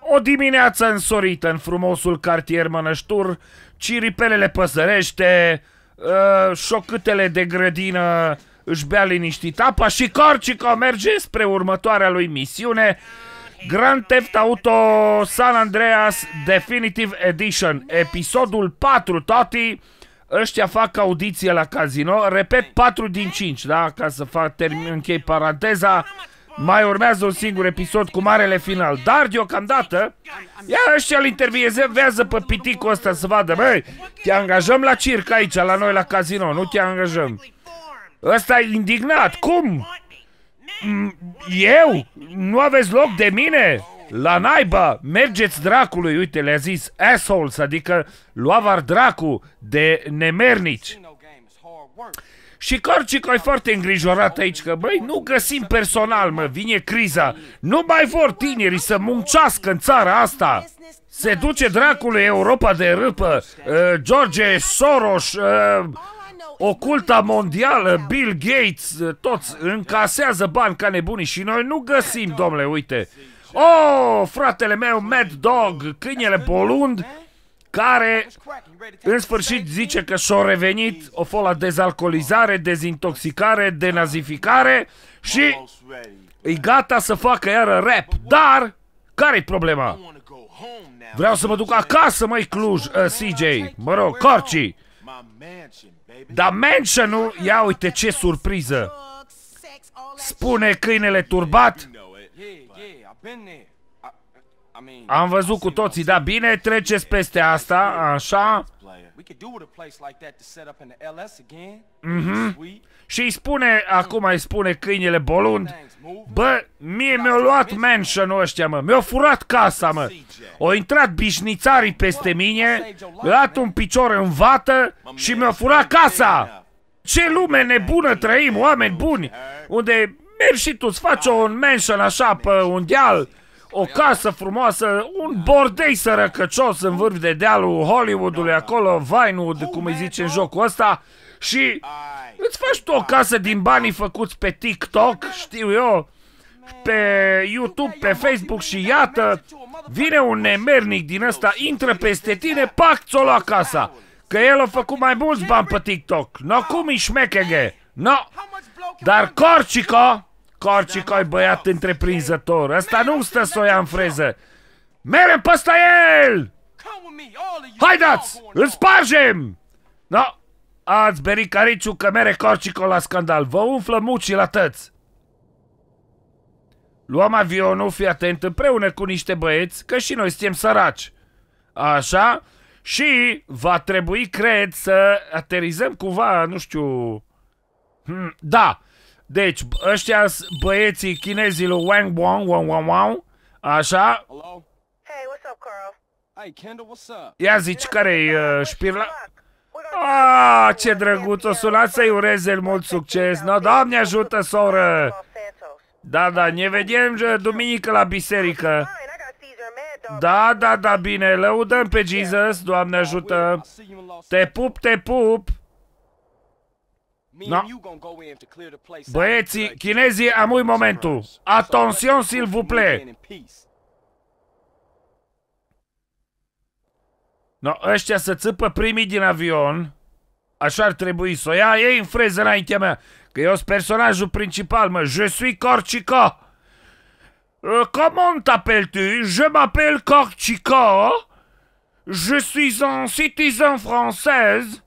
O dimineață însorită în frumosul cartier Mănăștur, ciripelele păsărește, uh, șocâtele de grădină își bea liniștit apa și Corcico merge spre următoarea lui misiune, Grand Theft Auto San Andreas Definitive Edition, episodul 4, toti, ăștia fac audiție la casino, repet 4 din 5, da, ca să fac termin, închei paranteza, mai urmează un singur episod cu marele final, dar deocamdată, ia ăștia îl intervievează pe piticul ăsta să vadă, băi, te angajăm la circ aici, la noi la casino, nu te angajăm. Ăsta e indignat, cum? Mm, eu? Nu aveți loc de mine? La naiba, mergeți dracului, uite, le-a zis assholes, adică luavar dracu de nemernici. Și Corcico e foarte îngrijorat aici că, băi, nu găsim personal, mă, vine criza. Nu mai vor tinerii să muncească în țara asta. Se duce dracului Europa de râpă, uh, George Soros, uh, oculta mondială, Bill Gates, uh, toți încasează bani ca nebuni și noi nu găsim, domnule, uite. Oh, fratele meu, Mad Dog, câinele bolund, care în sfârșit zice că și-a revenit, o fost la dezalcoolizare, dezintoxicare, denazificare și e gata să facă iară rap. Dar, care-i problema? Vreau să mă duc acasă, măi, Cluj, uh, CJ, mă rog, Corci. Dar mansion-ul, ia uite ce surpriză. Spune câinele turbat am văzut cu toții, da, bine, treceți peste asta, așa. Mhm. Și îi spune, acum îi spune câinele bolund, bă, mie mi-a luat mansion-ul ăștia, mă, mi-a furat casa, mă. O intrat bișnițarii peste mine, mi-a dat un picior în vată și mi-a furat casa. Ce lume nebună trăim, oameni buni, unde mergi și tu, îți faci un mansion așa pe un deal, o casă frumoasă, un bordei sărăcăcios în vârf de dealul Hollywoodului acolo, Vinewood, cum îi zice în jocul ăsta, și îți faci tu o casă din banii făcuți pe TikTok, știu eu, pe YouTube, pe Facebook și iată, vine un nemernic din ăsta, intră peste tine, pac, ți-o lua casa. Că el a făcut mai mulți bani pe TikTok. No, cum e șmecheghe? No. Dar Corcico, Corcico e băiat întreprinzător. Ăsta nu stă să o ia în freză. Merem păsta el! Haideți! Îl spargem! No, ați berit cariciu că mere Corcico la scandal. Vă umflă mucii la tăți. Luăm avionul, fii atent, împreună cu niște băieți, că și noi suntem săraci. Așa? Și va trebui, cred, să aterizăm cumva, nu știu... Hmm, da, deci, ăștia băieții chinezii lui Wang Wang Wang Wang Wang, așa? Hey, what's up, Carl? Hey, Kendall, what's up? Ia zici, care-i uh, șpirla? Ah, ce drăguț, o sunați să-i ureze mult succes. No, Doamne ajută, soră! Da, da, ne vedem duminică la biserică. Da, da, da, bine, lăudăm pe Jesus, Doamne ajută. Te pup, te pup. No. Băieții, chinezii, am uit momentul. Atențion, s'il vous plaît. No, ăștia să țâpă primii din avion. Așa ar trebui să o ia ei în freză înaintea mea. Că eu sunt personajul principal, mă. Je suis Corcica. Uh, comment t'appelles-tu? Je m'appelle Corcica. Je suis un citizen française.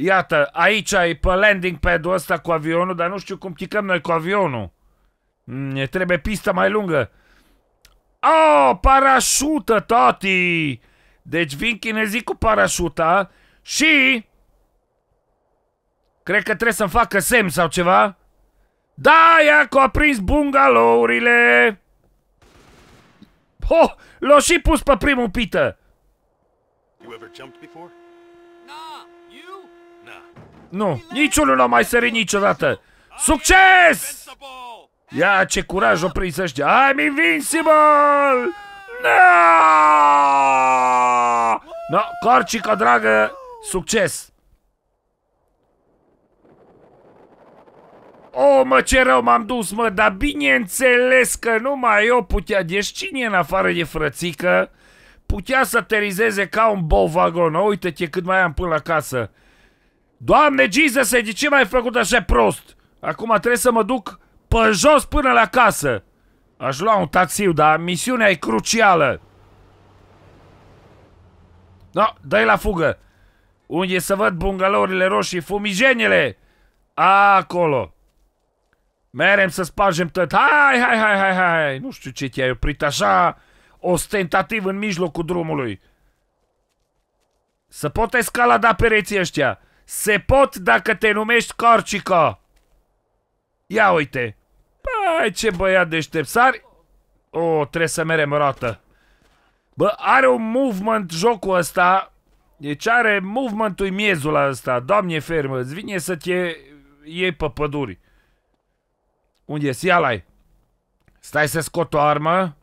Iată, aici e pe landing pad-ul ăsta cu avionul, dar nu știu cum picăm noi cu avionul. Mm, ne trebuie pista mai lungă. Oh, parașută, tati! Deci vin chinezii cu parașuta și... Cred că trebuie să-mi facă semn sau ceva. Da, ia că a prins bungalourile! Oh, l-a și pus pe primul pită! You ever jumped before? Nu, niciunul nu a mai sărit niciodată. Succes! Ia, ce curaj o prins ăștia. I'm invincible! No! No, Corcica, dragă, succes! O, mă, ce rău m-am dus, mă, dar bineînțeles că numai eu putea, deci cine în afară de frățică, putea să aterizeze ca un bou vagon. Uite-te cât mai am până la casă. Doamne Jesus, de ce m-ai făcut așa prost? Acum trebuie să mă duc pe jos până la casă. Aș lua un taxiu, dar misiunea e crucială. No, dă la fugă. Unde să văd bungalourile roșii, fumigenele? Acolo. Merem să spargem tot. Hai, hai, hai, hai, hai. Nu știu ce te-ai oprit așa ostentativ în mijlocul drumului. Să pot escalada pereții ăștia. Se pot dacă te numești Corcica. Ia uite. Păi, ce băiat deștept. Sari. O, oh, trebuie să merem roată. Bă, are un movement jocul ăsta. Deci are movement-ul miezul ăsta. Doamne fermă, îți vine să te iei pe păduri. Unde e? ia -l Stai să scot o armă.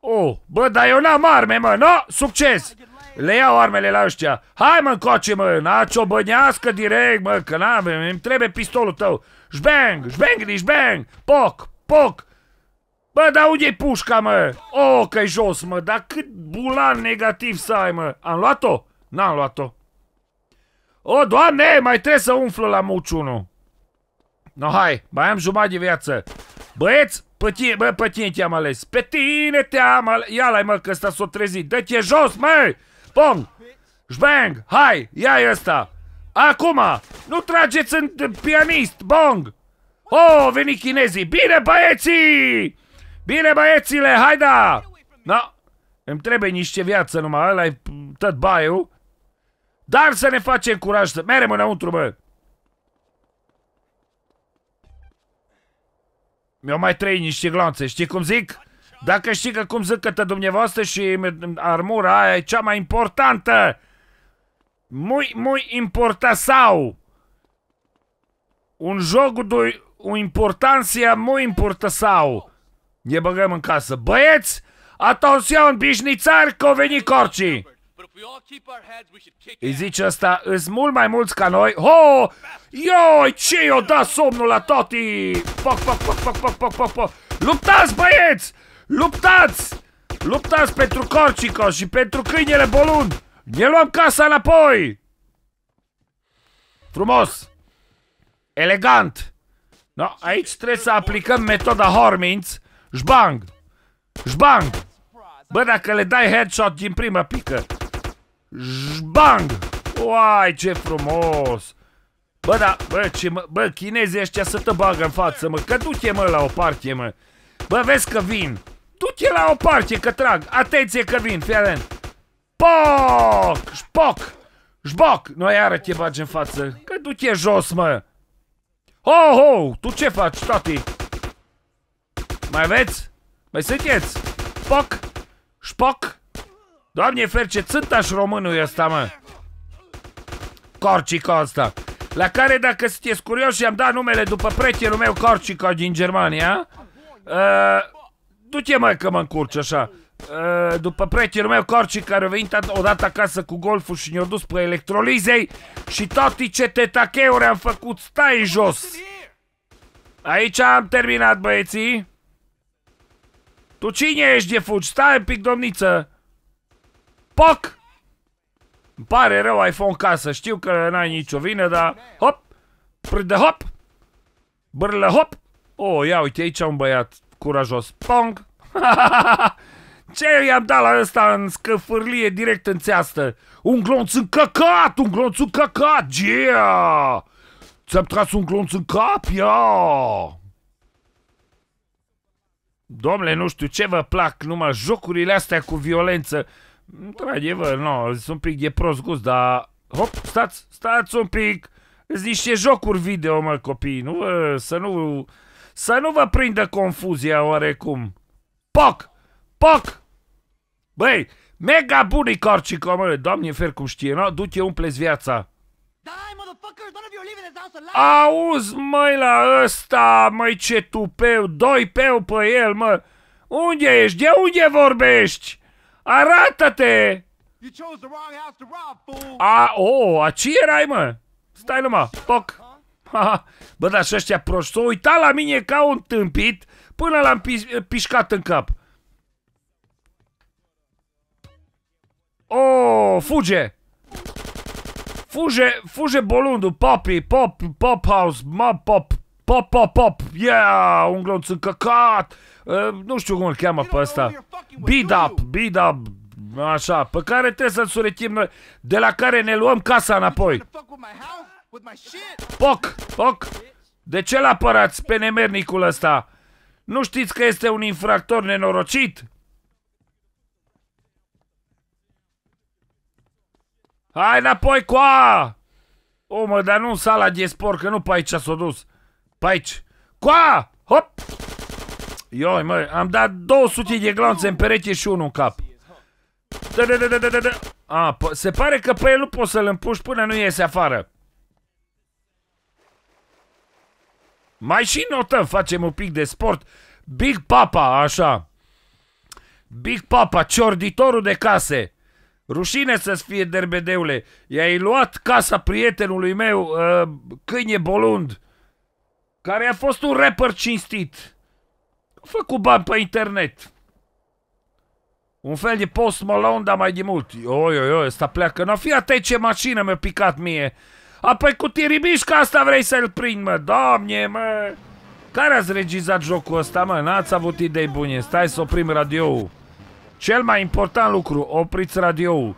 Oh, bă, dar eu n-am arme, mă, no? Succes! Le iau armele la ăștia. Hai, mă, încoace, mă, n-a bănească direct, mă, că n-am, îmi trebuie pistolul tău. Șbang, șbang, șbang, poc, poc. Bă, dar unde-i pușca, mă? Oh, că jos, mă, dar cât bulan negativ să ai, mă. Am luat-o? N-am luat-o. O, doamne, mai trebuie să umflă la muciunul. No, hai, mai am jumătate de viață. Băieți, pe tine, bă, pe tine te-am ales. Pe tine te-am ales. Ia-l-ai, mă, că ăsta s-o trezit. Dă-te jos, mă! Pong! Șbang! Hai, ia ăsta! Acum! Nu trageți în pianist! Bong! Oh, veni chinezii! Bine, băieții! Bine, băiețile, haida! No, îmi trebuie niște viață numai, ăla e tot baiul. Dar să ne facem curaj să merem înăuntru, bă! Mi-au mai trăit niște glanțe, știi cum zic? Dacă știi că cum zic că dumneavoastră și armura aia e cea mai importantă. Muy, muy importa sau. Un joc de o importanță muy importa sau. Ne băgăm în casă. Băieți, atențion, bișnițari, că au venit corcii. Îi zice ăsta, îs mult mai mulți ca noi. Ho! Ioi, ce i-o dat somnul la toti? Poc, poc, poc, poc, poc, poc, poc, poc. Luptați, băieți! Luptați! Luptați pentru Corcico și pentru câinele Bolun! Ne luăm casa înapoi! Frumos! Elegant! No, aici trebuie să aplicăm metoda Hormins. Jbang! Jbang! Bă, dacă le dai headshot din prima pică. Jbang! Uai, ce frumos! Bă, da, bă, ce mă, bă, chinezii ăștia să te bagă în față, mă, că du-te, mă, la o parte, mă. Bă, vezi că vin. Du-te la o parte, că trag. Atenție că vin, fii atent. Poc! Șpoc! Șboc! Noi iară te bagi în față. Că du-te jos, mă. Ho, ho! Tu ce faci, tati? Mai veți? Mai sunteți? Poc! Șpoc! Doamne ferce, țântaș românul ăsta, mă. Corcica ăsta. La care, dacă sunteți curioși, am dat numele după prietenul meu Corcica din Germania. Uh, Du-te mai că mă încurci așa. Uh, după prietenul meu Corci care a venit odată acasă cu golful și ne-a dus pe electrolizei și toate ce tetacheuri am făcut, stai jos. Aici am terminat băieții. Tu cine ești de fugi? Stai un pic domniță. Poc! Îmi pare rău, ai fost în casă. Știu că n-ai nicio vină, dar... Hop! Prâdă hop! Bârlă hop! Oh, ia uite, aici un băiat curajos. Pong! Ce i-am dat la ăsta în scăfârlie direct în țeastă? Un glonț în căcat! Un glonț în căcat! Yeah! Ți-am tras un glonț în cap? Yeah! Domnule, nu știu ce vă plac, numai jocurile astea cu violență. Într-adevăr, nu, sunt un pic de prost gust, dar... Hop, stați, stați un pic! Sunt niște jocuri video, mă, copii, nu să nu... Să nu vă prindă confuzia oarecum. Poc! Poc! Băi, mega bunii corcico, mă, doamne fer cum știe, nu? Du-te, umpleți viața. Auzi, măi, la ăsta, măi, ce tupeu, doi peu pe el, mă. Unde ești? De unde vorbești? Arată-te! A, o, oh, a ce erai, mă? Stai numai, poc. Ha, bă, dar și ăștia proști s-au uitat la mine ca un tâmpit până l-am pi- pișcat în cap. Oh, fuge! Fuge, fuge bolundul, popi, pop, pop house, ma pop, pop, pop, pop, yeah, un glonț încăcat, uh, nu știu cum îl cheamă pe ăsta, beat up, beat up, așa, pe care trebuie să-l suretim noi, de la care ne luăm casa înapoi. Fuck with my house, with my shit. Poc, poc, de ce l-apărați pe nemernicul ăsta? Nu știți că este un infractor nenorocit? Hai înapoi cu a! O, mă, dar nu în sala de sport, că nu pe aici s-a dus. Pe aici. Coa! Hop! Ioi, mă, am dat 200 de glonțe în pereche și unul în cap. Da, da, da, da, da, da. A, p- se pare că pe el nu poți să-l împuși până nu iese afară. Mai și notăm, facem un pic de sport. Big Papa, așa. Big Papa, ciorditorul de case. Rușine să-ți fie derbedeule. I-ai luat casa prietenului meu, uh, câine bolund, care a fost un rapper cinstit. A făcut bani pe internet. Un fel de post Malone, dar mai de mult. Oi, oi, oi, ăsta pleacă. Nu fi atent ce mașină mi-a picat mie. Apoi cu tiribișca asta vrei să-l prind, mă. Doamne, mă. Care ați regizat jocul ăsta, mă? N-ați avut idei bune. Stai să oprim radioul. Cel mai important lucru, opriți radioul.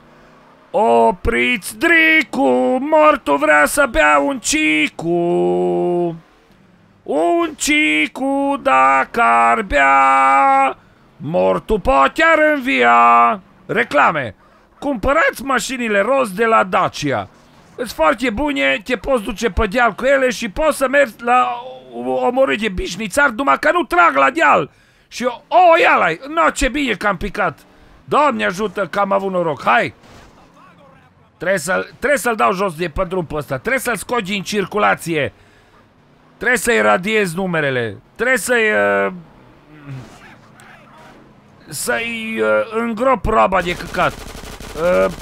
Opriți dricu, mortul vrea să bea un cicu. Un cicu dacă ar bea, mortul poate ar învia. Reclame. Cumpărați mașinile roz de la Dacia. Îți foarte bune, te poți duce pe deal cu ele și poți să mergi la omorât de bișnițar, numai că nu trag la deal. Și eu, o, ia la no, ce bine că am picat. Doamne ajută că am avut noroc, hai. Trebuie să-l trebuie să dau jos de pe drum pe ăsta, trebuie să-l scot din circulație. Trebuie să-i radiez numerele, trebuie să-i... Uh, să-i uh, îngrop roaba de căcat. Uh,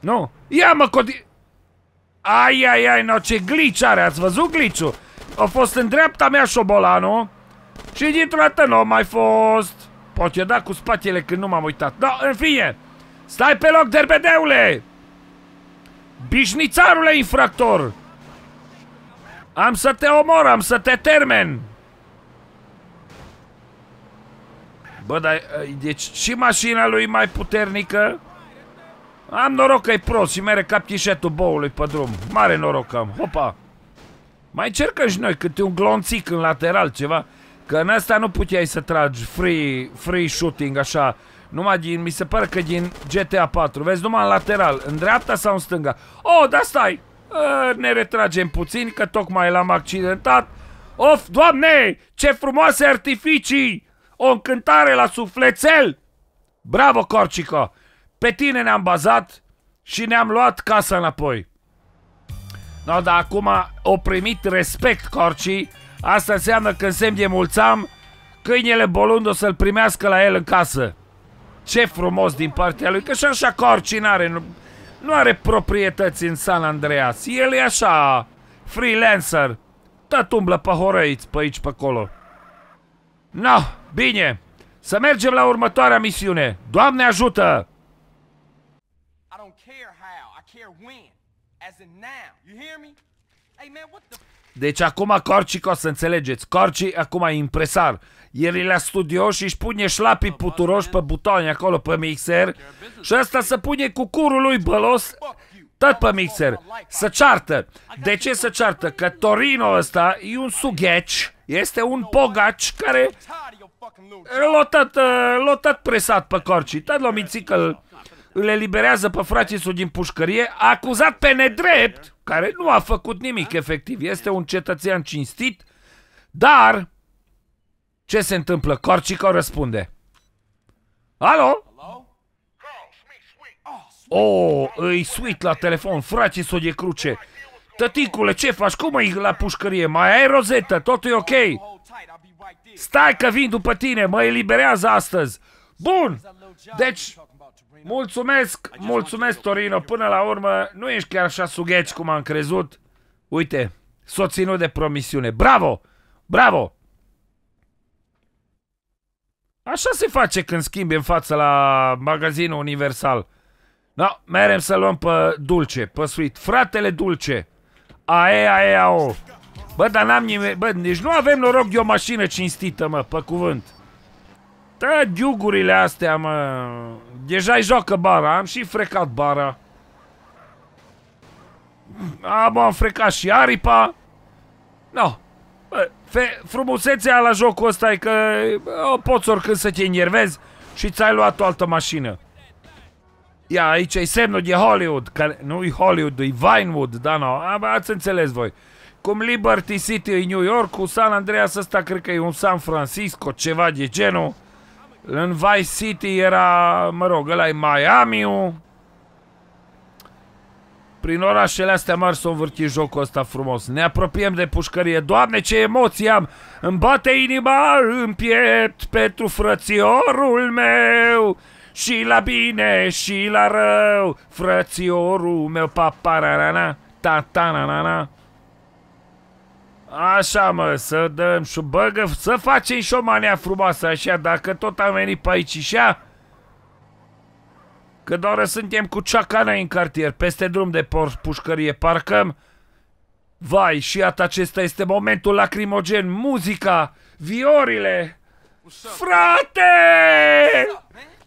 nu, ia mă codi... Ai, ai, ai, no, ce glitch are, ați văzut glitch-ul? A fost în dreapta mea șobolanul și dintr-o dată nu a mai fost. Poate da cu spatele când nu m-am uitat. Da, în fine, stai pe loc, derbedeule! Bișnițarule infractor! Am să te omor, am să te termen! Bă, dar, deci și mașina lui e mai puternică? Am noroc că e prost și mere cap chișetul boului pe drum. Mare noroc am. Hopa! Mai încercă și noi câte un glonțic în lateral, ceva. Că în asta nu puteai să tragi free, free shooting așa. Numai din, mi se pare că din GTA 4. Vezi, numai în lateral. În dreapta sau în stânga. Oh, dar stai! Uh, ne retragem puțin, că tocmai l-am accidentat. Of, doamne! Ce frumoase artificii! O încântare la sufletel! Bravo, Corcico! Pe tine ne-am bazat și ne-am luat casa înapoi. No, dar acum o primit respect, Corci. Asta înseamnă că în semn de mulțam, câinele Bolund o să-l primească la el în casă. Ce frumos din partea lui, că și așa Corci n-are, nu, nu are proprietăți în San Andreas. El e așa, freelancer. Tot umblă pe horăiți pe aici, pe acolo. No, bine. Să mergem la următoarea misiune. Doamne ajută! I don't care how, I care when. As in now. You hear me? Hey man, what the Deci acum Corci, o să înțelegeți, Corci acum e impresar. El e la studio și își pune șlapii puturoși pe butoane acolo pe mixer și ăsta să pune cu curul lui bălos tot pe mixer. Să ceartă. De ce să ceartă? Că Torino ăsta e un sugheci, este un pogaci care tired of your fucking little l-a tot, uh, l-a tot presat pe Corci. Tot l-a mințit că îl, îl eliberează pe frații din pușcărie, acuzat pe nedrept, care nu a făcut nimic efectiv. Este un cetățean cinstit, dar ce se întâmplă? Corcico răspunde. Alo? Hello? Oh, îi sweet la telefon, frații s-o de cruce. Tăticule, ce faci? Cum e la pușcărie? Mai ai rozetă? Totul e ok? Hold tight, I'll be right there. Stai că vin după tine, mă eliberează astăzi. Bun, That little job deci, you talking about, Torino. mulțumesc, mulțumesc Torino, până la urmă, nu ești chiar așa sugheci cum am crezut. Uite, s-o ținut de promisiune. Bravo! Bravo! Așa se face când schimbi în față la magazinul Universal. No, merem să luăm pe Dulce, pe Sweet. Fratele Dulce. Ae, ae, ao. Bă, dar n-am nimeni... Bă, nici nu avem noroc de o mașină cinstită, mă, pe cuvânt. Da, diugurile astea, mă. Deja-i joacă bara. Am și frecat bara. Am, am frecat și aripa. No. Bă, fe, frumusețea la jocul ăsta e că o poți oricând să te enervezi și ți-ai luat o altă mașină. Ia, aici e semnul de Hollywood, care nu e Hollywood, e Vinewood, da, no, ați înțeles voi. Cum Liberty City e New York, cu San Andreas ăsta cred că e un San Francisco, ceva de genul. În Vice City era, mă rog, ăla e Miami-ul. Prin orașele astea mari s-a învârtit jocul ăsta frumos. Ne apropiem de pușcărie. Doamne, ce emoții am! Îmi bate inima în piept pentru frățiorul meu. Și la bine și la rău, frățiorul meu, papararana, ta ta na na na. Așa mă, să dăm și băgă, să facem și o mania frumoasă așa, dacă tot am venit pe aici și ea. Că doar suntem cu ceacana în cartier, peste drum de por pușcărie, parcăm. Vai, și iată acesta este momentul lacrimogen, muzica, viorile. Frate!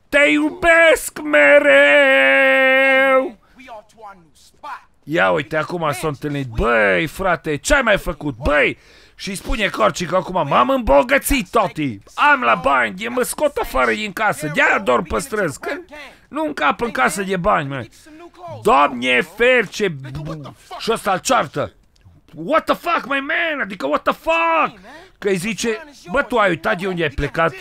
Te iubesc mereu! Ia uite, acum s-a întâlnit. Băi, frate, ce ai mai făcut? Băi! Și spune Corcic acum, m-am îmbogățit, toti! Am la bani, de mă scot afară din casă, de-aia dorm pe străzi, că nu încap în casă de bani, mă. Some new clothes. Doamne ferce! Și ăsta îl ceartă. What the fuck, my man? Adică what the fuck? Că îi zice, bă, tu ai uitat de unde ai plecat?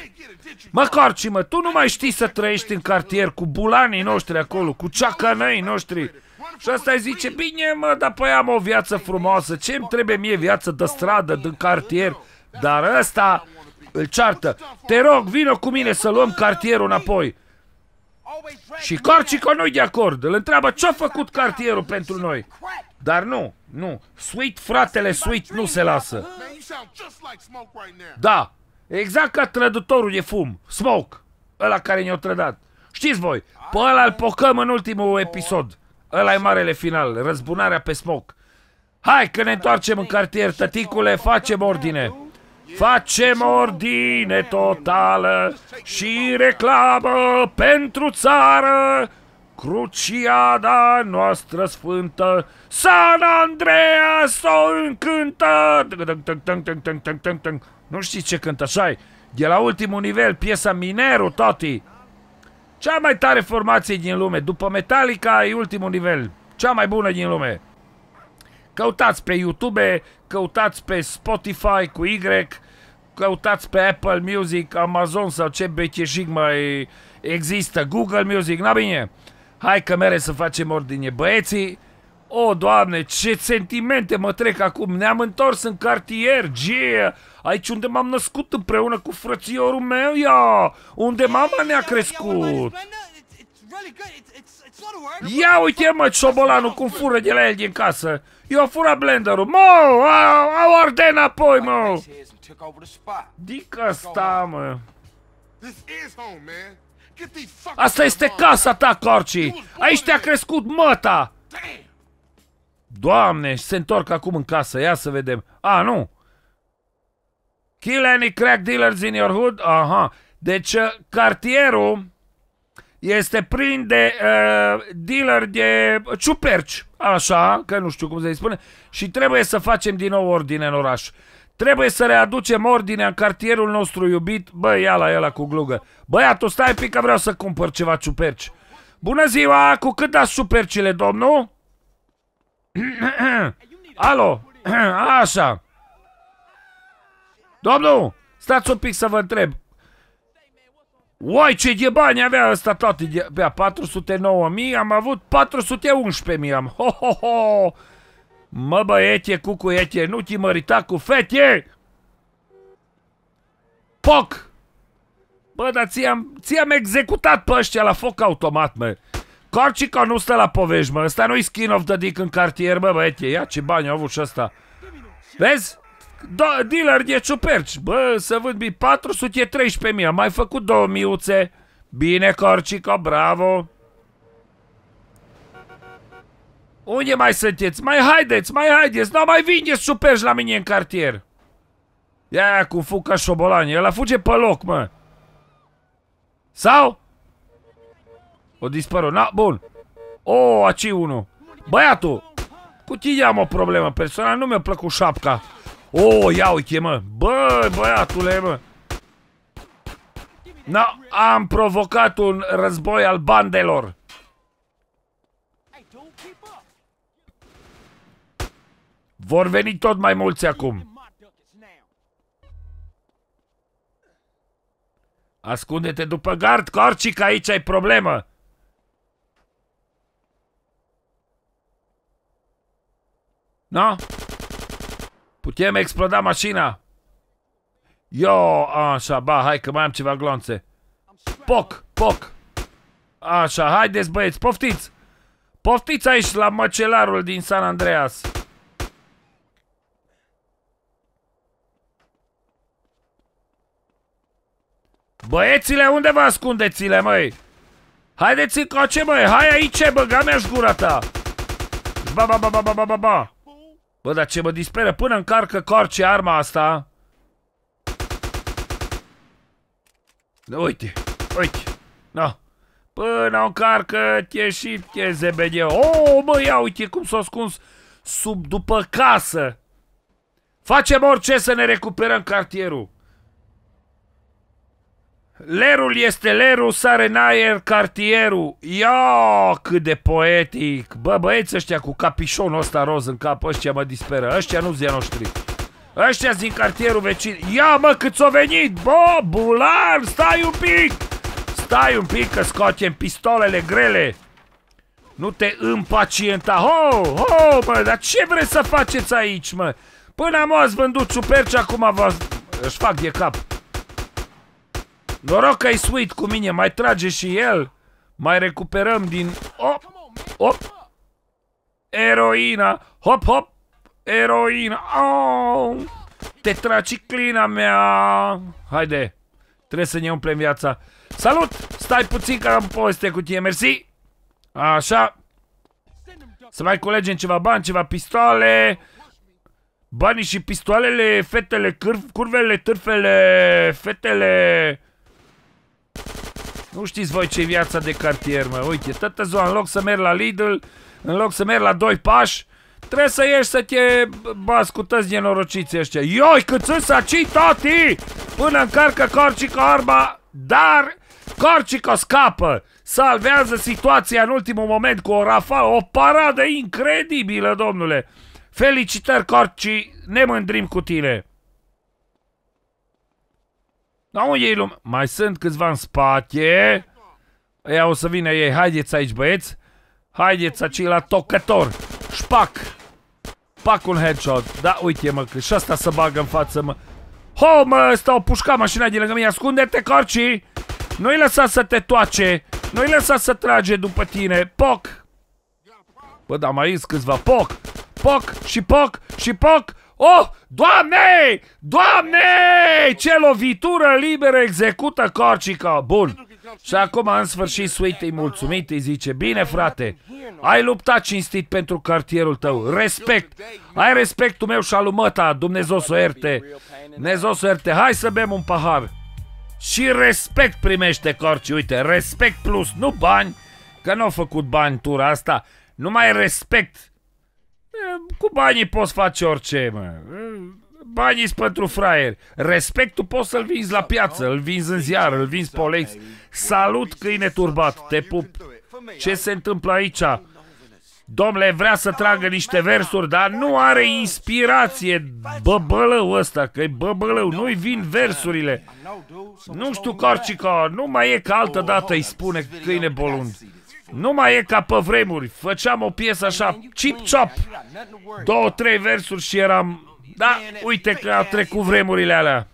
Mă, Corci, mă, tu nu mai știi să trăiești în cartier cu bulanii noștri acolo, cu ceacănăii noștri. Și ăsta îi zice, bine, mă, dar păi am o viață frumoasă, ce-mi trebuie mie viață de stradă, din cartier? Dar ăsta îl ceartă. Te rog, vină cu mine să luăm cartierul înapoi. Always drag Și me down. Corcico nu-i de acord. Îl întreabă ce-a făcut cartierul pentru noi. Crack. Dar nu, nu. Sweet, fratele Sweet nu se lasă. Man, you sound just like Smoke right now. Da, exact ca trădătorul de fum, Smoke, ăla care ne-a trădat. Știți voi, pe ăla îl pocăm în ultimul episod. Ăla e marele final, răzbunarea pe Smoke. Hai că ne întoarcem în cartier, tăticule, facem ordine. Facem ordine totală și reclamă pentru țară Cruciada noastră sfântă San Andreas o încântă Tâng, tâng, tâng, tâng, tâng, tâng, tâng, tâng. Nu știți ce cântă, așa De la ultimul nivel, piesa Minero, toti Cea mai tare formație din lume După Metallica e ultimul nivel Cea mai bună din lume Căutați pe YouTube, căutați pe Spotify cu Y, căutați pe Apple Music, Amazon sau ce becejig mai există, Google Music, na bine. Hai că mere să facem ordine. Băieții, o, Doamne, ce sentimente mă trec acum. Ne-am întors în cartier, G, aici unde m-am născut împreună cu frățiorul meu, ia, unde mama ne-a crescut. Ia uite mă, ciobolanul cum fură de la el din casă. Eu furat blenderul. Mă, au, au arde înapoi, mă. Heads and took over the spot. Dică asta, mă. This is home, man. Get these fuckers Asta este out of casa ta, Corci. Aici te-a crescut măta. Damn. Doamne, și se întorc acum în casă. Ia să vedem. A, nu. Kill any crack dealers in your hood? Aha. Deci, uh, cartierul este plin de uh, dealer de ciuperci. Așa, că nu știu cum să-i spune. Și trebuie să facem din nou ordine în oraș. Trebuie să readucem ordinea în cartierul nostru iubit. Bă, ia la ăla cu glugă. Băiatul, stai un pic că vreau să cumpăr ceva ciuperci. Bună ziua, cu cât dați ciupercile, domnul? Alo, așa. Domnul, stați un pic să vă întreb. Uai, ce de bani avea ăsta toate? de- Avea 409.000, am avut 411.000 am. Ho, ho, ho! Mă băiete, cucuiete, nu te mărita cu fete? Poc! Bă, dar ți-am, ți-am executat pe ăștia la foc automat, mă. Corcica nu stă la povești, mă. Ăsta nu-i skin of the dick în cartier, bă, băiete. Ia ce bani a avut și ăsta. Vezi? Do dealer de ciuperci. Bă, să vând bi 413 mii. Am mai făcut două miuțe. Bine, Corcica, bravo. Unde mai sunteți? Mai haideți, mai haideți. Nu mai vindeți ciuperci la mine în cartier. Ia, ia cum fug ca șobolani. El fuge pe loc, mă. Sau? O dispărut. Na, bun. O, aci unul. Băiatul. Cu tine am o problemă personală. Nu mi-a plăcut șapca. O, ia uite, mă. Bă, băiatule, mă. Na, am provocat un război al bandelor. Hey, dude, keep up. Vor veni tot mai mulți acum. My ducats now. Ascunde-te după gard, Corci, că aici ai problemă. No? Putem exploda mașina. Yo, așa, ba, hai că mai am ceva glonțe. Poc, poc. Așa, haideți băieți, poftiți. Poftiți aici la măcelarul din San Andreas. Băiețile, unde vă ascundeți-le, măi? Haideți încoace, măi, hai aici, băga mea gura ta. Ba, ba, ba, ba, ba, ba, ba, ba. Bă, dar ce mă disperă, până încarcă corce arma asta. Uite, uite, no. Până o încarcă, te și te zebede. Oh, mă, ia uite cum s-a ascuns sub după casă. Facem orice să ne recuperăm cartierul. Lerul este lerul, sare în aer cartierul. Ia, cât de poetic. Bă, băieți ăștia cu capișonul ăsta roz în cap, ăștia mă disperă. Ăștia nu zi noștri. Ăștia din cartierul vecin. Ia, mă, cât s-o venit. Bă, bular, stai un pic. Stai un pic că scoatem pistolele grele. Nu te împacienta. Ho, ho, mă, dar ce vreți să faceți aici, mă? Până am ați vândut ciuperci, acum vă... Își fac de cap. Noroc că ai sweet cu mine, mai trage și el. Mai recuperăm din... Op, op. Eroina. Hop, hop. Eroina. Oh. Tetraciclina mea. Haide. Trebuie să ne umplem viața. Salut! Stai puțin că am poveste cu tine, mersi! Așa. Să mai culegem ceva bani, ceva pistoale. Banii și pistoalele, fetele, curvele, târfele, fetele... Nu știți voi ce viața de cartier, mă. Uite, toată ziua, în loc să merg la Lidl, în loc să merg la doi pași, trebuie să ieși să te bați cu tăți nenorociți ăștia. Ioi, cât sunt saci, tati! Până încarcă Corcica arma, dar Corcica scapă! Salvează situația în ultimul moment cu o rafală, o paradă incredibilă, domnule! Felicitări, Corci, ne mândrim cu tine! Da, unde e lume? Mai sunt câțiva în spate. Ea o să vină ei. Haideți aici, băieți. Haideți aici la tocător. Șpac. Pac un headshot. Da, uite, mă, că și asta să bagă în față, mă. Ho, mă, ăsta o pușca mașina de lângă mine. Ascunde-te, corci. Nu-i lăsa să te toace. Nu-i lăsa să trage după tine. Poc. Bă, da, mai ies câțiva. Poc. Poc și poc și poc. Oh, doamne! Doamne! Ce lovitură liberă execută Corcica! Bun. Și acum, în sfârșit, Sweet îi mulțumit, îi zice, bine, frate, ai luptat cinstit pentru cartierul tău, respect, ai respectul meu și al lui măta, Dumnezeu să o ierte, Dumnezeu să o ierte, hai să bem un pahar. Și respect primește Corci, uite, respect plus, nu bani, că nu au făcut bani tura asta, numai respect cu banii poți face orice, mă. Banii sunt pentru fraieri. Respectul poți să-l vinzi la piață, îl vinzi în ziar, îl vinzi pe Olex. Salut, câine turbat, te pup. Ce se întâmplă aici? Domnule, vrea să tragă niște versuri, dar nu are inspirație băbălău ăsta, că e băbălău, nu-i vin versurile. Nu știu, Corcica, nu mai e ca altă dată îi spune câine bolund. Nu mai e ca pe vremuri. Făceam o piesă așa, chip-chop. Două, trei versuri și eram... Da, uite că au trecut vremurile alea.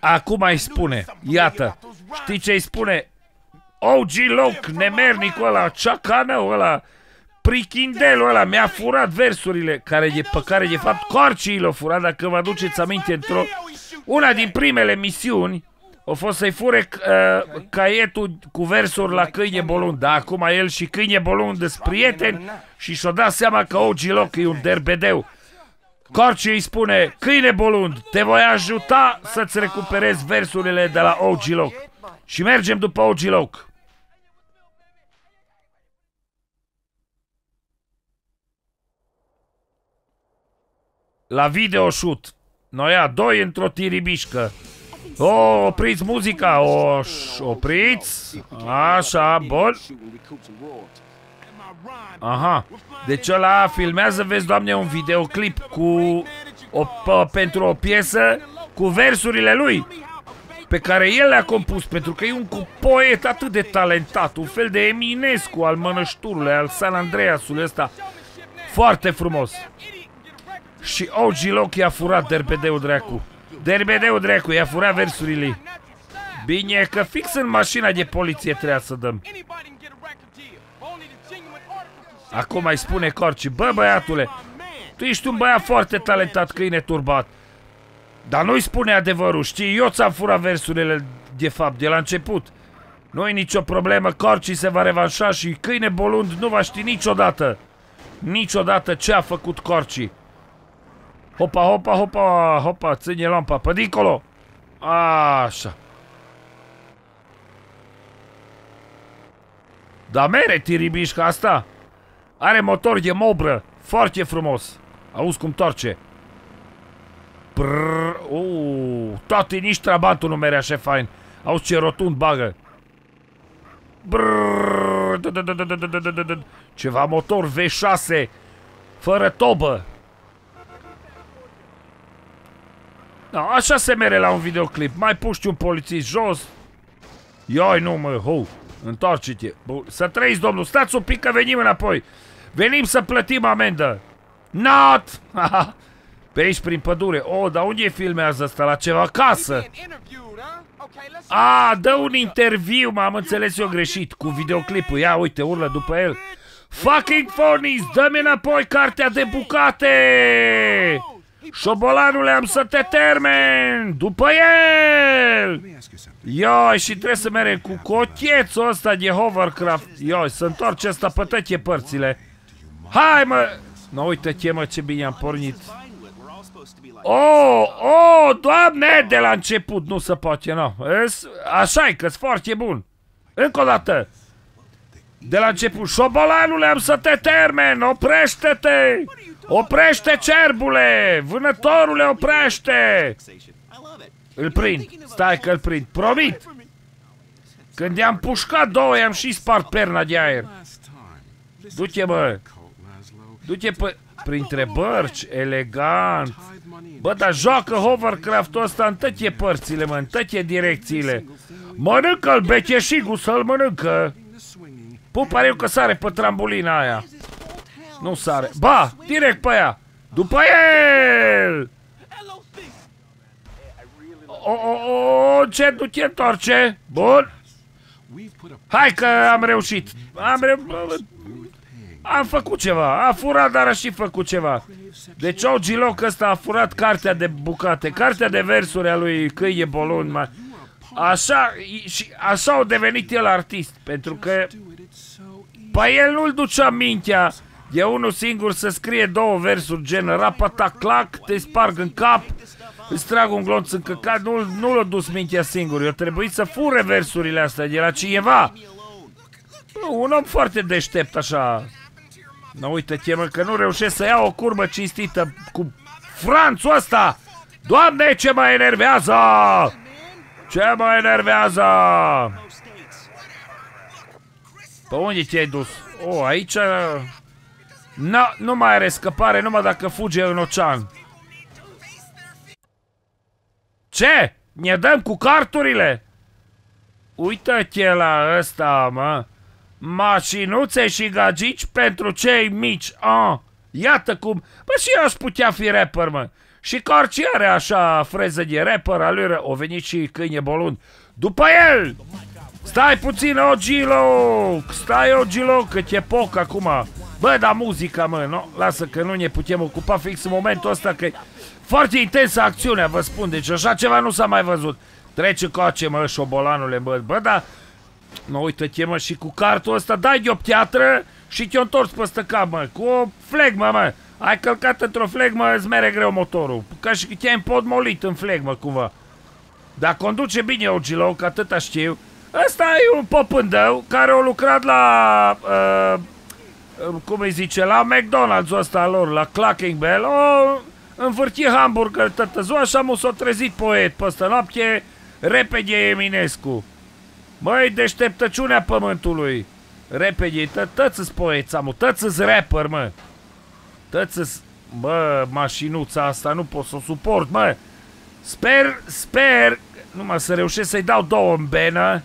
Acum îi spune, iată, știi ce îi spune? OG Loc, nemernicul ăla, ceacanău ăla, prichindelul ăla, mi-a furat versurile, care de, pe care de fapt Corcii l-a furat, dacă vă aduceți aminte, într-o... Una din primele misiuni a fost să-i fure uh, caietul cu versuri la Câine Bolund, dar acum el și Câine Bolund sunt prieteni și și-o dat seama că OG Loc e un derbedeu. Corci îi spune, Câine Bolund, te voi ajuta să-ți recuperezi versurile de la OG Loc. Și mergem după OG Loc. La video shoot. Noi a doi într-o tiribișcă. O, opriți muzica, oș, opriți. Așa, bun. Aha. Deci ăla filmează, vezi, doamne, un videoclip cu o, p- pentru o piesă cu versurile lui pe care el le-a compus, pentru că e un cu- poet atât de talentat, un fel de Eminescu al mănășturului, al San Andreasului ăsta. Foarte frumos. Și OG Loc i-a furat derbedeu dracu. Derbedeu dracu, i-a furat versurile. Bine că fix în mașina de poliție trebuia să dăm. Anybody can get a record deal. Only the genuine articles can Acum îi spune Corci, bă băiatule, tu ești un băiat foarte talentat, câine turbat. Dar nu-i spune adevărul, știi? Eu ți-am furat versurile de fapt, de la început. Nu-i nicio problemă, Corci se va revanșa și câine bolund nu va ști niciodată. Niciodată ce a făcut Corci. Hopa, hopa, hopa, hopa, ține lampa pe dincolo. Așa. Dar mere tiribișca asta. Are motor de mobră. Foarte frumos. Auzi cum torce. Prrr, uh, toate nici trabantul nu mere așa fain. Auzi ce rotund bagă. Brrr, ceva motor V6 fără tobă. Da, așa se mere la un videoclip. Mai puști un polițist jos. Ioi, nu mă, ho, întoarce-te. Bun, Să trăiți, domnul, stați un pic că venim înapoi. Venim să plătim amendă. Not! Pe aici, prin pădure. Oh, dar unde filmează asta? La ceva casă. being interviewed, huh? Okay, let's A, dă un interviu, m-am înțeles eu greșit, cu videoclipul. Ia, uite, urlă după el. Fucking phonies, dă-mi înapoi cartea de bucate! Șobolanule, am să te termen! După el! Ioi, și trebuie să mergem cu cochețul ăsta de hovercraft. Ioi, să întoarce asta pe toate părțile. Hai, mă! Nu, uite-te, mă, ce bine am pornit. Oh, oh, doamne, de la început nu se poate, nu. așa e, că-s foarte bun. Încă o dată. De la început, șobolanule, am să te termen, oprește-te! Oprește, cerbule! Vânătorule, oprește! Îl prind, stai că îl prind, promit! Când i-am pușcat două, i-am și spart perna de aer. Du-te, bă! Du-te pe... Printre bărci, elegant. Bă, dar joacă hovercraft-ul ăsta în toate părțile, mă, în toate direcțiile. Mănâncă-l, becheșigul să-l mănâncă. Pupa eu că sare pe trambolina aia. Nu sare. Ba, direct pe ea. După el! O, o, o, ce nu te întorce? Bun. Hai că am reușit. Am reușit. Am făcut ceva. A furat, dar a și făcut ceva. Deci OG Loc ăsta a furat cartea de bucate, cartea de versuri a lui Câie Bolon. Ma. Așa, și așa a devenit el artist, pentru că pe el nu-l ducea mintea de unul singur să scrie două versuri gen rapata clac, te sparg în cap, îți trag un glonț în căcat, nu, nu l-a dus mintea singur, eu trebuie să fure versurile astea de la cineva. Un om foarte deștept așa, nu uite-te mă că nu reușesc să iau o curbă cinstită cu franțul ăsta! Doamne, ce mă enervează! Ce mă enervează! Pe unde te-ai dus? O, aici... Na, nu mai are scăpare numai dacă fuge în ocean. Ce? Ne dăm cu carturile? Uită-te la ăsta, mă. Mașinuțe și gagici pentru cei mici. Ah, iată cum... Bă, și eu aș putea fi rapper, mă. Și Corci are așa freză de rapper al lui. O venit și câine bolund. După el! Stai puțin, Ogilo! Stai, Ogilo, că te poc acum. Bă, da muzica, mă, nu? Lasă că nu ne putem ocupa fix în momentul ăsta, că e foarte intensă acțiunea, vă spun. Deci așa ceva nu s-a mai văzut. Trece coace, mă, șobolanule, bă. Bă, da... Nu, uite-te, mă, și cu cartul ăsta dai de o piatră și te-o întorci peste cap, mă. Cu o flegmă, mă. Ai călcat într-o flegmă, îți mere greu motorul. Ca și că te-ai împodmolit în flegmă, cumva. Dar conduce bine Ogilo, că atâta știu. Ăsta e un popândău care a lucrat la... Uh, uh, cum îi zice, la McDonald's ăsta al lor, la Clacking Bell. O învârti hamburger tătă ziua, așa mu s-a trezit poet păstă noapte, repede Eminescu. Măi, deșteptăciunea pământului. Repede, tăți-ți poeța, mu, tăți-ți rapper, mă. Tăți-ți... Bă, mașinuța asta nu pot să o suport, mă. Sper, sper, numai să reușesc să-i dau două în benă.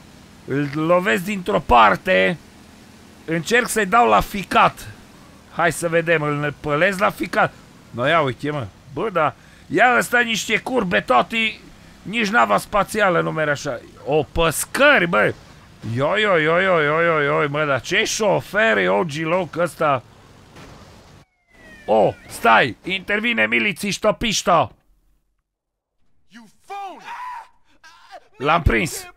Îl lovesc dintr-o parte. Încerc să-i dau la ficat. Hai să vedem, îl pălez la ficat. No ia uite, mă. Bă, da. Ia ăsta niște curbe toti. Nici nava spațială nu merge așa. O, păscări, bă. Ioi, ioi, ioi, ioi, ioi, ioi, ioi, mă, dar ce șofer e Ogiloc ăsta? Oh, stai, intervine miliții ștopișto. You phony! L-am prins.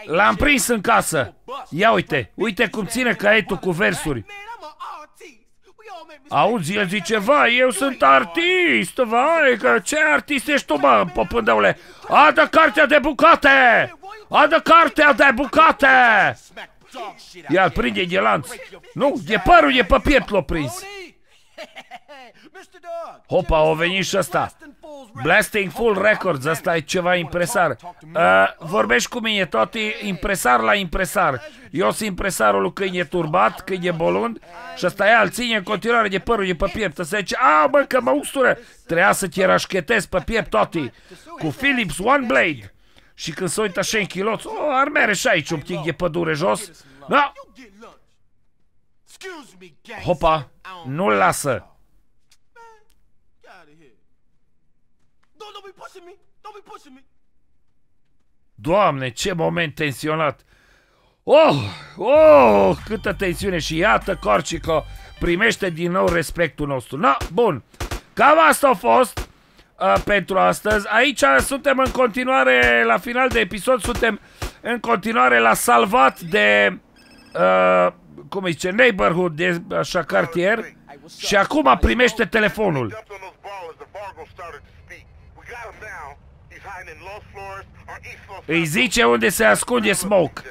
Can't prove nothing. L-am prins în casă. Ia uite, uite cum ține caietul cu versuri. Man, I'm an artist. We all make mistakes. Auzi, el zice, vai, eu sunt artist, vai, că ce artist ești tu, mă, popândăule? Adă cartea de bucate! Adă cartea de bucate! Smack dog shit out Ia, there. prinde de lanț. Nu, de părul e pe piept l-a prins. Phony? Mr. Dog. Hopa, o venit și ăsta. Blasting Full Records, asta e ceva impresar. Uh, vorbești cu mine, tot e impresar la impresar. Eu sunt impresarul lui câine turbat, câine bolund și ăsta e al ține în continuare de părul de pe piept. Ăsta zice, a, bă, că mă ustură. Trebuia să te rașchetezi pe piept toti. Cu Philips One Blade. Și când se uită așa în chiloț, o, ar mere și aici un pic de pădure jos. Da, You get lunch. Excuse me, gang. hopa, nu-l lasă. Get out of here. Don't, don't be pushing me. Don't be pushing me. Doamne, ce moment tensionat! Oh, oh, câtă tensiune și iată Corcico primește din nou respectul nostru. Na, bun, cam asta a fost uh, pentru astăzi. Aici suntem în continuare, la final de episod, suntem în continuare la salvat de, uh, cum îi zice, neighborhood, de așa cartier. Și acum primește telefonul. Îi zice unde se ascunde Smoke.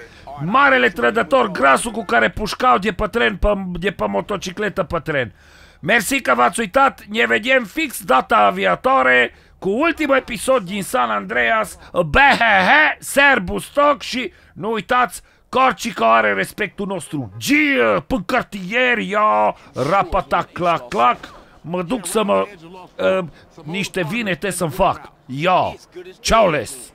Marele trădător, grasul cu care pușcau de pe tren, pe, de pe motocicletă pe tren. Mersi că v-ați uitat, ne vedem fix data viitoare cu ultimul episod din San Andreas, BHH, Serbu Stock și nu uitați, Corcica are respectul nostru. Gia, pe cartier, ia, rapata, clac, clac, mă duc să mă... Uh, niște vinete să-mi fac. Ia, ceau les!